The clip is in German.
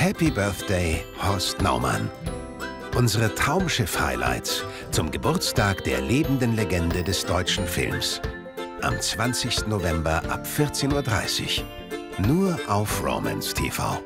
Happy Birthday, Horst Naumann. Unsere Traumschiff-Highlights zum Geburtstag der lebenden Legende des deutschen Films. Am 20. November ab 14.30 Uhr. Nur auf Romance TV.